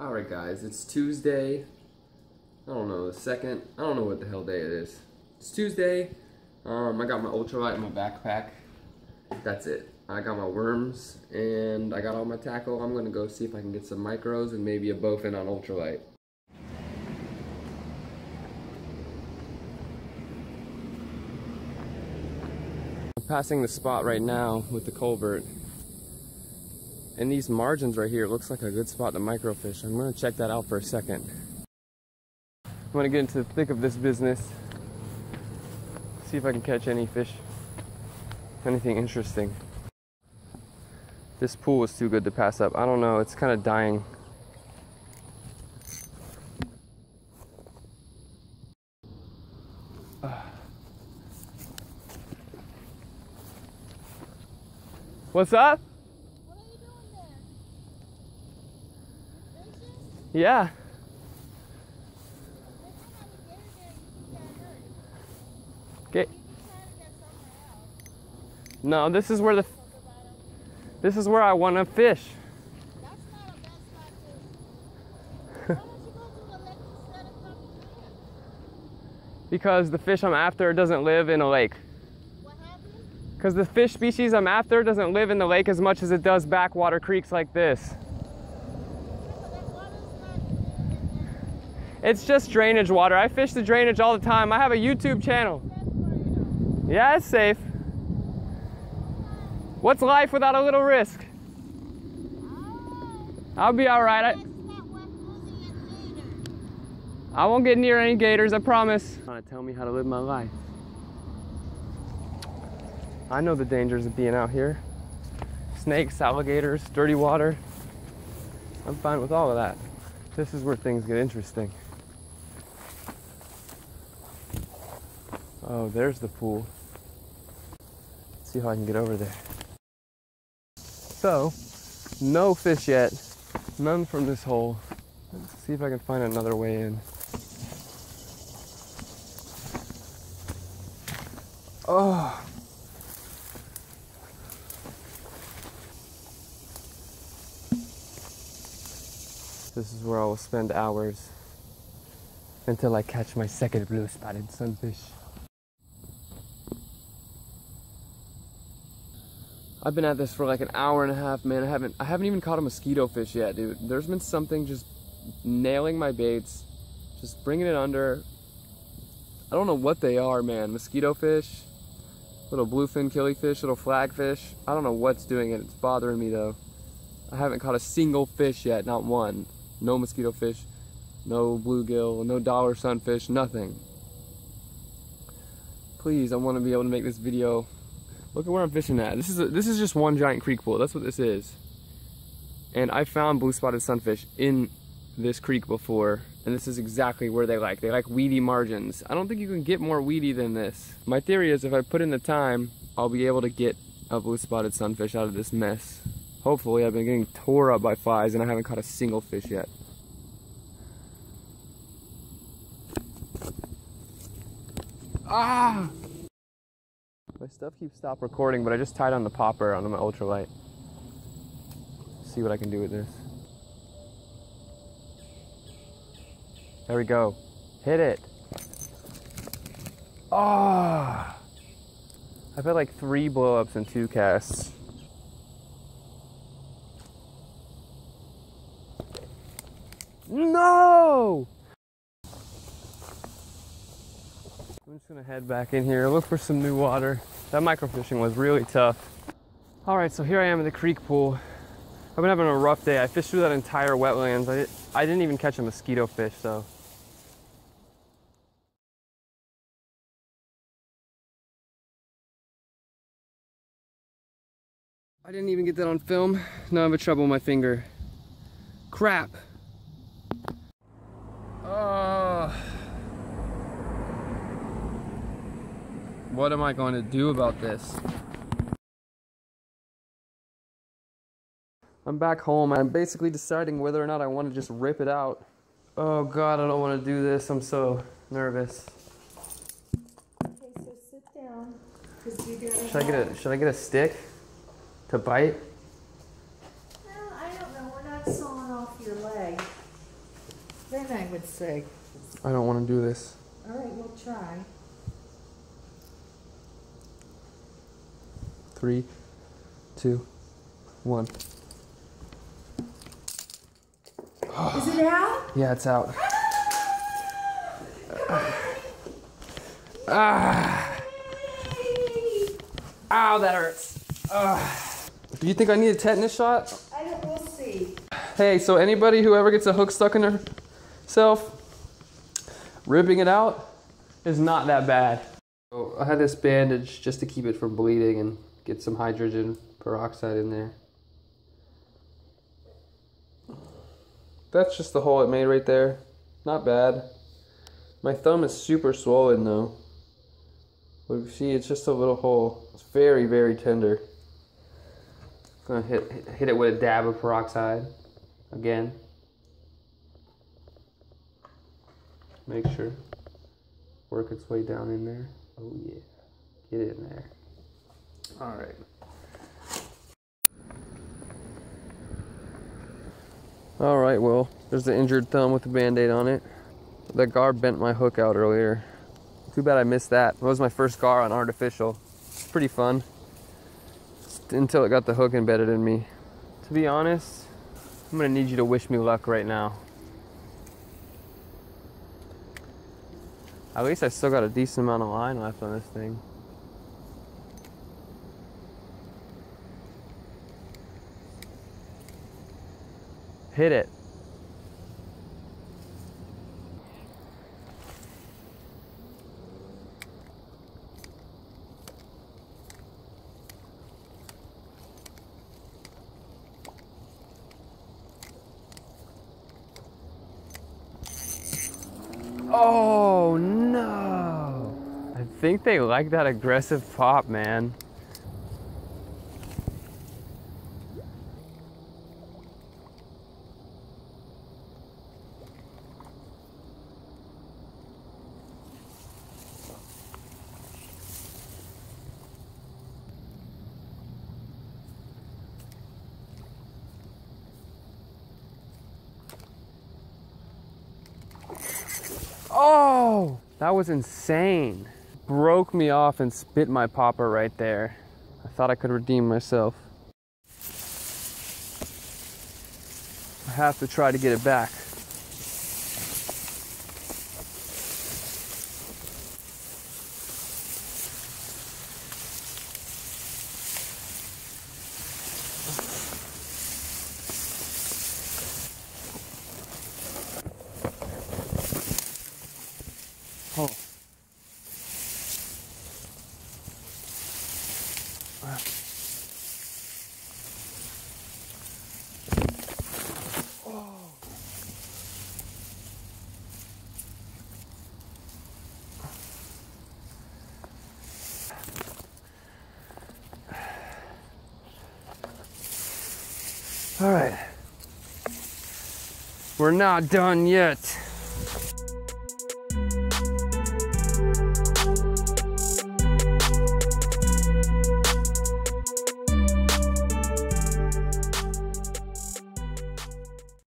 Alright guys, it's Tuesday. I don't know, the second, I don't know what the hell day it is. It's Tuesday. Um, I got my ultralight in my backpack. That's it. I got my worms and I got all my tackle. I'm gonna go see if I can get some micros and maybe a bowfin on ultralight. I'm passing the spot right now with the culvert. And these margins right here, looks like a good spot to microfish. I'm gonna check that out for a second. I'm gonna get into the thick of this business. See if I can catch any fish, anything interesting. This pool was too good to pass up. I don't know, it's kind of dying. What's up? What are you doing there? Fishes? Yeah. They don't have a gator there. You can get hurt. Okay. No, this is where the this is where I want to fish. Because the fish I'm after doesn't live in a lake. Because the fish species I'm after doesn't live in the lake as much as it does backwater creeks like this. But that water's not It's just drainage water. I fish the drainage all the time. I have a YouTube channel. Yeah, it's safe. What's life without a little risk? I'll be all right. I. I won't get near any gators, I promise. Trying to tell me how to live my life. I know the dangers of being out here. Snakes, alligators, dirty water. I'm fine with all of that. This is where things get interesting. Oh, there's the pool. Let's see how I can get over there. So, no fish yet. None from this hole. Let's see if I can find another way in. Oh. This is where I will spend hours until I catch my second blue spotted sunfish. I've been at this for like an hour and a half, man. I haven't I haven't even caught a mosquito fish yet, dude. There's been something just nailing my baits, just bringing it under. I don't know what they are, man. Mosquito fish, little bluefin killifish, little flagfish. I don't know what's doing it. It's bothering me though. I haven't caught a single fish yet, not one. No mosquito fish, no bluegill, no dollar sunfish, nothing. Please, I want to be able to make this video Look at where I'm fishing at. This is a, this is just one giant creek pool. That's what this is. And I found blue spotted sunfish in this creek before, and this is exactly where they like. They like weedy margins. I don't think you can get more weedy than this. My theory is if I put in the time, I'll be able to get a blue spotted sunfish out of this mess. Hopefully, I've been getting tore up by flies and I haven't caught a single fish yet. Ah! Stuff keeps stop recording, but I just tied on the popper on my ultralight. See what I can do with this. There we go. Hit it. Ah! I've had like three blowups and two casts. No! I'm just gonna head back in here, look for some new water. That microfishing was really tough. All right, so here I am in the creek pool. I've been having a rough day. I fished through that entire wetlands. I, I didn't even catch a mosquito fish, though. I didn't even get that on film. Now I have in trouble with my finger. Crap. Oh. What am I going to do about this? I'm back home. I'm basically deciding whether or not I want to just rip it out. Oh god, I don't want to do this. I'm so nervous. Okay, so sit down, because you gotta. Should I get a should I get a stick to bite? Well, I don't know, we're not sawing off your leg. Then I would say, I don't want to do this. all right, we'll try. Three, two, one. Is it out? Yeah, it's out. Ah. Ow, that hurts. Ah. Do you think I need a tetanus shot? I don't, we'll see. Hey, so anybody who ever gets a hook stuck in their self, ripping it out is not that bad. So I had this bandage just to keep it from bleeding and get some hydrogen peroxide in there. That's just the hole it made right there. Not bad. My thumb is super swollen though. But you see, it's just a little hole. It's very, very tender. I'm Gonna hit hit it with a dab of peroxide again. Make sure work its way down in there. Oh yeah, get in there. All right. All right, well, there's the injured thumb with the band-aid on it. That gar bent my hook out earlier. Too bad I missed that. That was my first gar on artificial. It's pretty fun. Until it got the hook embedded in me. To be honest, I'm gonna need you to wish me luck right now. At least I still got a decent amount of line left on this thing. Hit it. Oh no! I think they like that aggressive pop, man. Oh, that was insane. Broke me off and spit my popper right there. I thought I could redeem myself. I have to try to get it back. All right. We're not done yet.